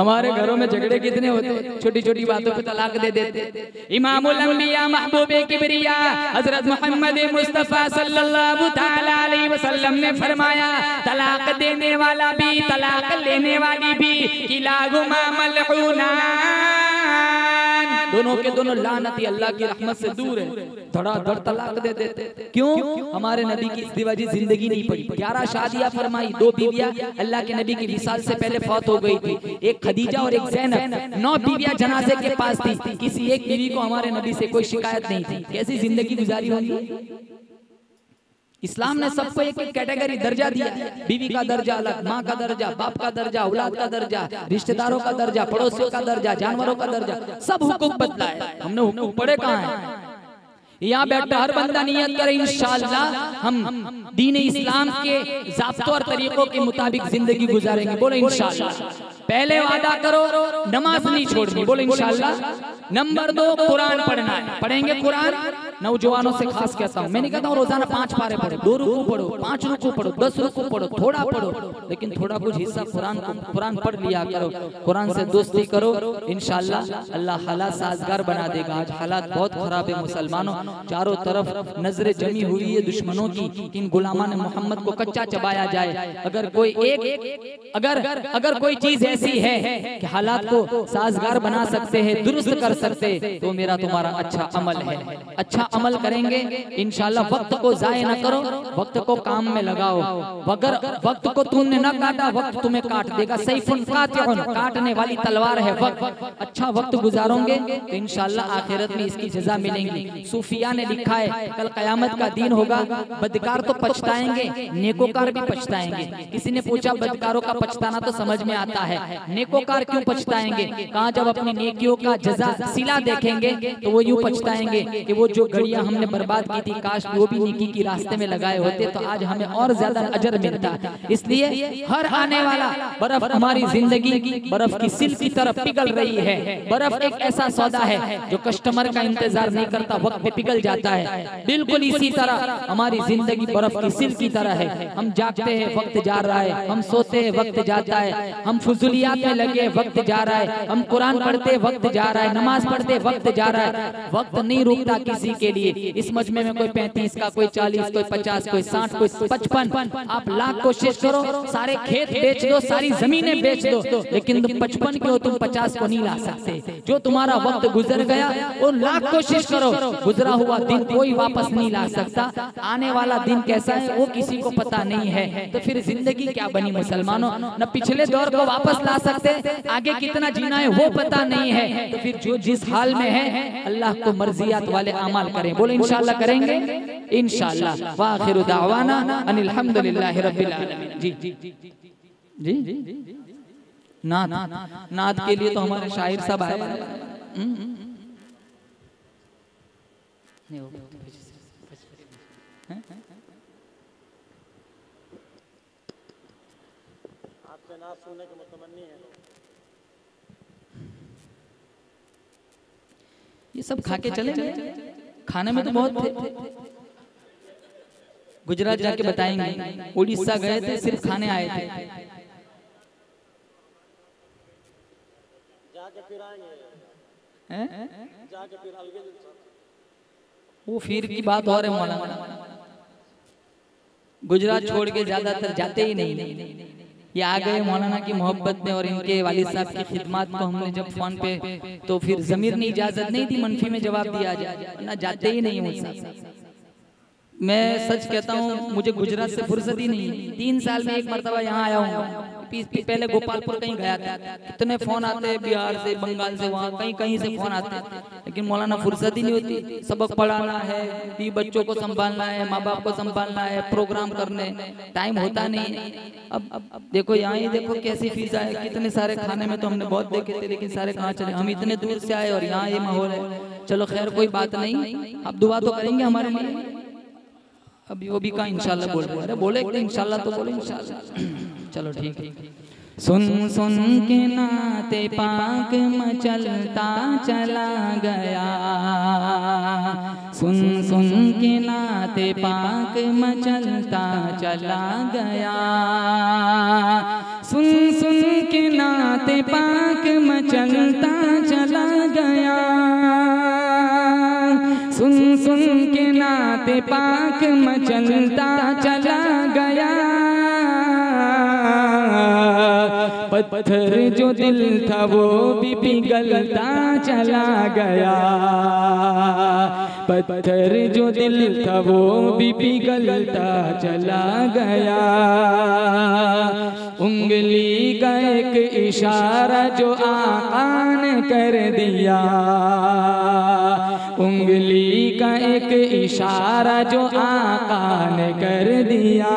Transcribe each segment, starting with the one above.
हमारे घरों में झगड़े कितने होते छोटी छोटी बातों पे तलाक दे देते अंबिया महबूब किबरिया, हज़रत मोहम्मद मुस्तफ़ा सल्लल्लाहु अलैहि वसल्लम ने फरमाया, तलाक देने वाला भी, तलाक लेने वाली भी किलाहुमा मलऊनान दोनों के दोनों लानती अल्लाह की रहमत से दूर है। धड़ाधड़ तलाक दे देते। क्यों? हमारे नबी की दिवाजी ज़िंदगी नहीं पड़ी। ग्यारह शादियाँ फरमाई दो बीविया अल्लाह के नबी की विशाल से पहले फौत हो गई थी। एक खदीजा और एक जैनब नौ बीविया जनाजे के पास थी। किसी एक बीवी को हमारे नबी से कोई शिकायत नहीं थी। कैसी ज़िंदगी गुजारी होगी? इस्लाम ने सबको एक एक कैटेगरी दर्जा दिया। बीवी का दर्जा अलग माँ का दर्जा बाप का दर्जा औलाद का दर्जा रिश्तेदारों का दर्जा पड़ोसियों का दर्जा जानवरों का दर्जा सब हुकूक बदला है हमने हुकूक पढ़े कहाँ हैं? यहाँ बैठा हर बंदा नियत करे इंशाल्लाह हम दीन इस्लाम के जाब्तों और तरीकों के मुताबिक ज़िंदगी गुजारेंगे। बोलो इंशाल्लाह। पहले वादा करो नमाज़ नहीं छोड़नी। बोलो इंशाल्लाह। नंबर दो कुरान पढ़ना है। पढ़ेंगे कुरान? नौजवानों से खास कहता हूँ। मैं नहीं कहता हूँ रोज़ाना पाँच पारे पढ़ो, दो रुकू पढ़ो, पाँच रुकू पढ़ो, दस रुकू पढ़ो, थोड़ा पढ़ो, लेकिन थोड़ा कुछ हिस्सा कुरान कुरान पढ़ लिया करो, कुरान से दोस्ती करो इनशाला अल्लाह हालात साजगार बना देगा। आज हालात बहुत खराब है मुसलमानों, चारों तरफ़ नज़रें जमी हुई है दुश्मनों की इन ने मोहम्मद को कच्चा चबाया जाए। अगर कोई एक, अगर अगर कोई चीज़ ऐसी है कि हालात को साजगार बना सकते हैं, दुरुस्त कर सकते तो मेरा तुम्हारा अच्छा अमल है। अच्छा अमल करेंगे इनशाला वक्त को जाय न करो, वक्त को काम में लगाओ। अगर वक्त को तुमने न काटा, वक्त तुम्हें काट देगा। सैफुन काटने वाली तलवार है वक्त। अच्छा वक्त गुजारोगे तो इनशाला आखिरत में इसकी सजा मिलेंगी। सूफिया ने लिखा है, कल कयामत का दिन होगा। बदकार तो पछताएँगे, नेकोकार भी पछताएँगे। किसी ने पूछा, बदकारों का पछताना तो समझ में आता है। नेकोकार क्यों पछताएँगे? कहा, जब अपनी नेकियों का जजा सिला देखेंगे तो वो यूँ पछताएँगे कि वो जो घड़ियाँ हमने बर्बाद की थी, काश वो भी नेकी की रास्ते में लगाए होते तो आज हमें और ज़्यादा अजर मिलता। इसलिए हर आने वाला बर्फ़ हमारी ज़िंदगी, बर्फ़ की सिल की तरफ़ पिघल रही है। बर्फ़ एक ऐसा सौदा है जो कस्टमर का इंतज़ार नहीं करता, वक्त पे पिघल जाता है। बिल्कुल इसी तरह हमारी ज़िंदगी बर्फ़ की सिल की तरह है। हम जागते हैं, वक्त जा रहा है। हम सोते हैं, वक्त जाता है। हम फजुलियात में लगे वक्त जा रहा है। हम कुरान पढ़ते वक्त जा रहा है। नमाज़ पढ़ते वक्त जा रहा है। वक्त नहीं रुकता किसी के लिए इस मजमे में कोई पैंतीस का, कोई चालीस, कोई पचास, कोई साठ, कोई पचपन। आप लाख कोशिश करो, सारे खेत बेच दो, सारी जमीनें बेच दो, लेकिन तुम पचपन के हो, तुम पचास को नहीं ला सकते। जो तुम्हारा वक्त गुजर गया वो लाख कोशिश करो। गुजरा हुआ दिन कोई वापस नहीं ला सकता। आने वाला दिन कैसा है, वो किसी को पता नहीं है। तो फिर ज़िंदगी क्या बनी, मुसलमानों? न पिछले दौर को वापस ला सकते, आगे कितना जीना है, वो पता नहीं है। तो फिर जो जिस हाल में है, अल्लाह को मर्जियात वाले अमाल करें बोले इंशाल्लाह करेंगे इंशाल्लाह वाखिर दावाना अनिल हम्दुलिल्लाहि रब्बिल आलमीन जी जी जी नाद नाद के लिए तो हमारे शायर सब आए आपसे सुनने के मुतमनी है ये सब खा के चले गए खाने में तो बहुत थे। गुजरात जाके बताएँगे। उड़ीसा गए थे सिर्फ़ खाने आए थे। फिर आएँगे। हैं? जाके फिर अलगे जलसा वो फिर की बात और है मौलाना। गुजरात छोड़ के ज़्यादातर जाते ही नहीं। ये आ गए मौलाना की मोहब्बत में और इनके वालिद साहब की खिदमत को हमने जब फ़ोन पे तो फिर जमीर ने इजाज़त नहीं दी, मनफी में जवाब दिया जाए ना जाते ही नहीं मुझसे मैं सच कहता हूँ, मुझे गुजरात से फुर्सत ही नहीं तीन साल में एक मरतबा यहाँ आया हूँ। पीस पी पहले गोपालपुर कहीं गया था। कितने फ़ोन आते हैं बिहार से बंगाल से वहाँ कहीं कहीं से फ़ोन आते हैं लेकिन मौलाना फुर्सत ही नहीं होती। सबक पढ़ाना है भी बच्चों को संभालना है माँ बाप को संभालना है प्रोग्राम करने। टाइम होता नहीं। अब अब देखो यहाँ ही देखो कैसी फ़ीस है कितने सारे खाने में तो हमने बहुत देखे थे लेकिन सारे कहाँ चले? हम इतने दूर से आए और यहाँ ये माहौल है। चलो खैर कोई बात नहीं। अब दुआ तो करेंगे हमारे लिए। अभी वो भी कहा इंशाल्लाह बोल रहे अरे बोले इंशाल्लाह तो बोले इंशाल्लाह चलो ठीक सुन सुन के नाते पाक मचलता चला गया। सुन सुन के नाते पाक मचलता चला गया। सुन सुन के नाते पाक मचलता चला गया। सुन सुन के नाते पाक मचलता चला गया। पत्थर जो दिल था वो भी पिघलता चला गया। पत्थर जो दिल था वो भी पिघलता चला गया। उंगली का एक इशारा जो आन कर दिया। उंगली का एक इशारा जो आका ने कर दिया।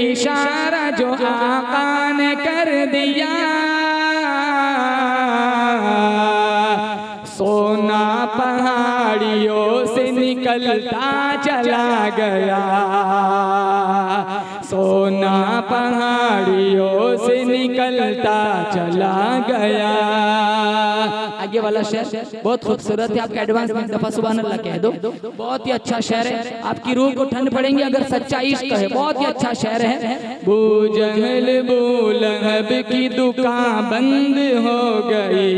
इशारा जो आका ने कर दिया। सोना पहाड़ियों से निकलता चला गया। सोना पहाड़ियों से निकलता चला गया। आगे वाला शेर बहुत खूबसूरत है, आपका एडवांस में दफ़ा सुबह अल्लाह कह दो। बहुत ही अच्छा शहर है, आपकी रूह को ठंड पड़ेंगे अगर सच्चा इश्क है। बहुत ही अच्छा शहर है। बू जहल बूलहब की दुकान बंद हो गई।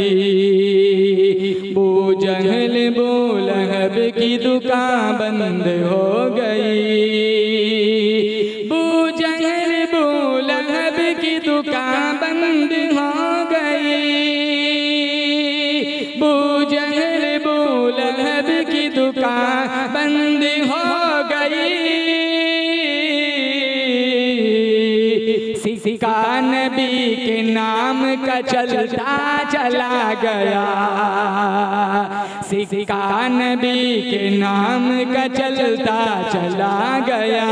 बू जहल बूलहब की दुकान बंद हो गई। बू जहल बूलहब की दुकान का चलता चला गया। सिक्का नबी के नाम का चलता चला गया।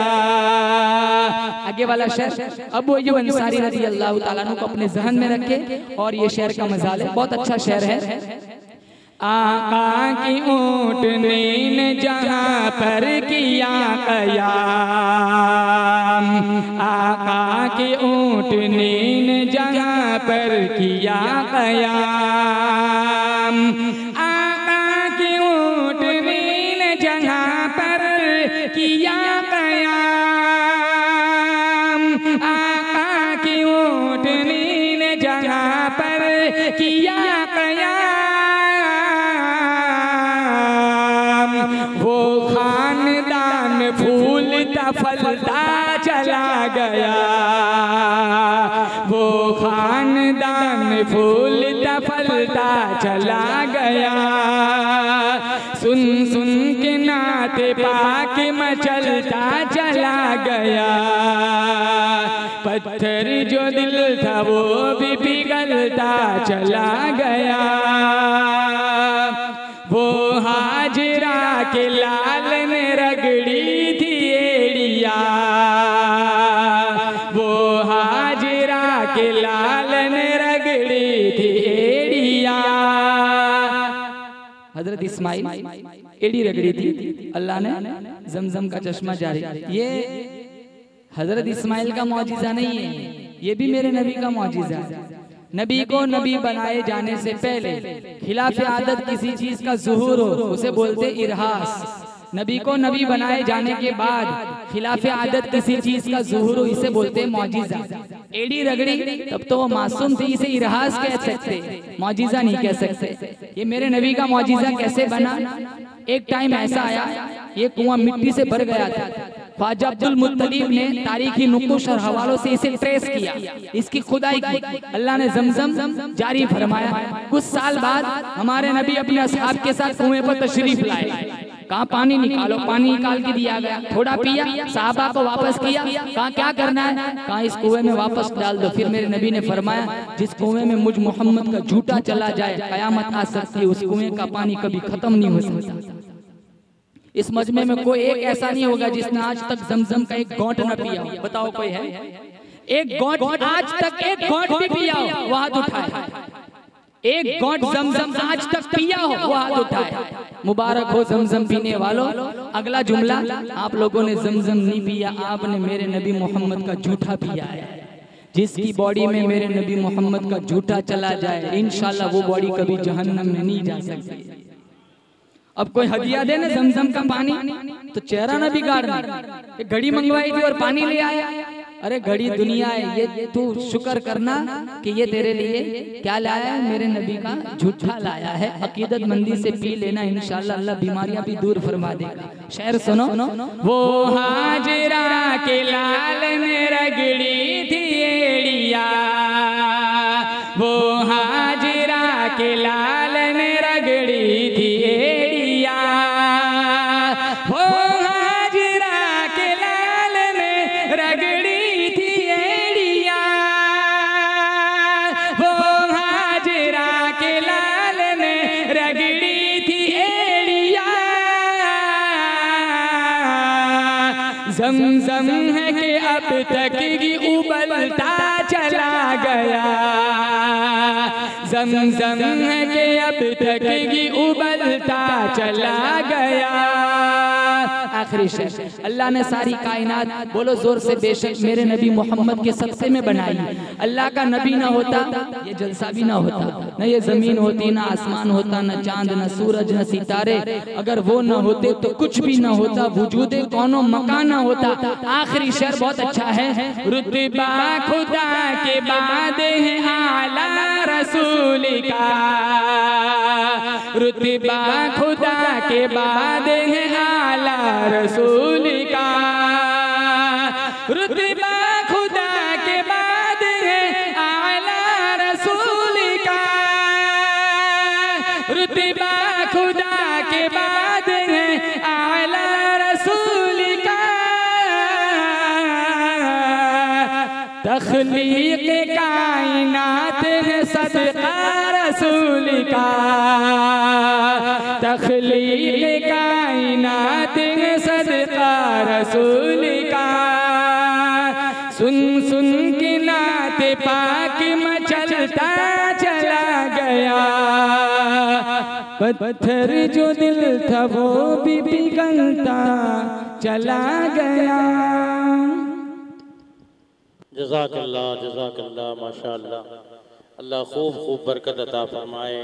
आगे वाला शेर, अब वो ये अंसारी रज़ी अल्लाह को अपने जहन में रखे और ये शेर का मजाल है। बहुत अच्छा शेर है। आका की ऊट नीन जहाँ पर किया कयाम। आका की ऊट ने जहाँ पर किया कयाम। फूलता चला गया। वो खानदान फूलता फलता चला गया। सुन सुन के नाते पाक मचलता चला गया। पत्थर जो दिल था वो भी पिघलता चला गया। वो हाजरा के लाल इस्माइल, एड़ी रगड़ी थी। अल्लाह ने जमजम का चश्मा जारी। ये हज़रत इस्माइल का मुआजा नहीं है, ये भी मेरे नबी का मुआजा है। नबी को नबी बनाए जाने से पहले खिलाफ आदत किसी चीज़ का जुहूर हो, उसे बोलते इरहास। नबी को नबी बनाए जाने के बाद खिलाफ आदत किसी चीज़ का जहूर हो, इसे बोलते मौजिजा एड़ी रगड़ी, तब तो वो मासूम थी, इसे इरहास कह सकते। मौजिजा नहीं कह सकते। ये मेरे नबी का मौजिजा कैसे बना? एक टाइम ऐसा आया, ये कुआँ मिट्टी से भर गया था। ख्वाजा अब्दुल मुत्तलीब ने तारीखी नुकुश और हवालों से इसे ट्रेस किया। इसकी खुदाई की। अल्लाह ने जमजम जारी फरमाया, कुछ साल बाद हमारे नबी अपने असहाब के साथ कुएँ पर तशरीफ़ लाए। कहा पानी निकालो? पानी निकाल के दिया गया। थोड़ा पिया, साहबा को वापस किया। कहा क्या करना है? कहा इस कुएँ में वापस डाल दो। फिर मेरे नबी ने फरमाया, जिस कुएँ में मुझ मोहम्मद का झूठा चला जाए, कयामत आ सकती है। उस कुएँ का पानी कभी खत्म नहीं हो सकता। इस मजमे में कोई एक ऐसा नहीं होगा जिसने आज तक जमजम का एक गौट न पिया बताओ कोई है? एक गौट आज तक एक गौट भी पिया हो। वो हाथ उठाए एक गौट जमजम आज तक पिया हो वो हाथ उठाए। मुबारक हो जमजम पीने वालों। अगला जुमला आप लोगों ने जमजम नहीं पिया आपने मेरे नबी मोहम्मद का झूठा पिया है। जिसकी बॉडी में मेरे नबी मोहम्मद का झूठा चला जाए इंशाल्लाह वो बॉडी कभी जहन्नम में नहीं जा सकती। अब कोई हदिया दे ना जमजम का पानी तो चेहरा ना बिगाड़ना। घड़ी मंगवाई थी और पानी ले आया। अरे घड़ी दुनिया है ये तू शुक्र करना कि ये तेरे लिए क्या लाया है मेरे नबी का झूठा लाया है अकीदत मंदी से पी लेना इंशाल्लाह अल्लाह बीमारियाँ भी दूर फरमा देगा। शहर सुनो। वो हाजरा के लाल में रगड़ी थी जमजम है कि अब तक की उबलता चला गया। जमजम है कि अब तक की उबलता चला गया। आखिरी शेर अल्लाह ने सारी कायनात बोलो, ज़ोर से बेशक मेरे नबी मोहम्मद के सदक़े में बनाई। अल्लाह का नबी ना होता, ये जलसा भी ना होता। न ये ज़मीन होती, ना आसमान होता, न चाँद, न सूरज, न सितारे। अगर वो न होते तो कुछ भी ना होता, वजूद कौनो मकान ना होता। आखिरी शेर बहुत अच्छा है। रुतबा खुदा के बाद है आला रसूल का। रुतबा खुदा के बाद है आला रसूल का रुतबा खुदा के बाद है, आला रसूल का। रुतबा खुदा के बाद है, आला रसूल का। तखलीक कायनात है, सदका रसूल का। तखलीक कायनात सदका रसूल का। सुन सुन के नात पाक मचलता चला गया। पत्थर जो दिल था वो भी पिघलता चला गया। जजाकल्ला जजाकल्ला माशा अल्लाह खूब खूब बरकत अता फरमाए।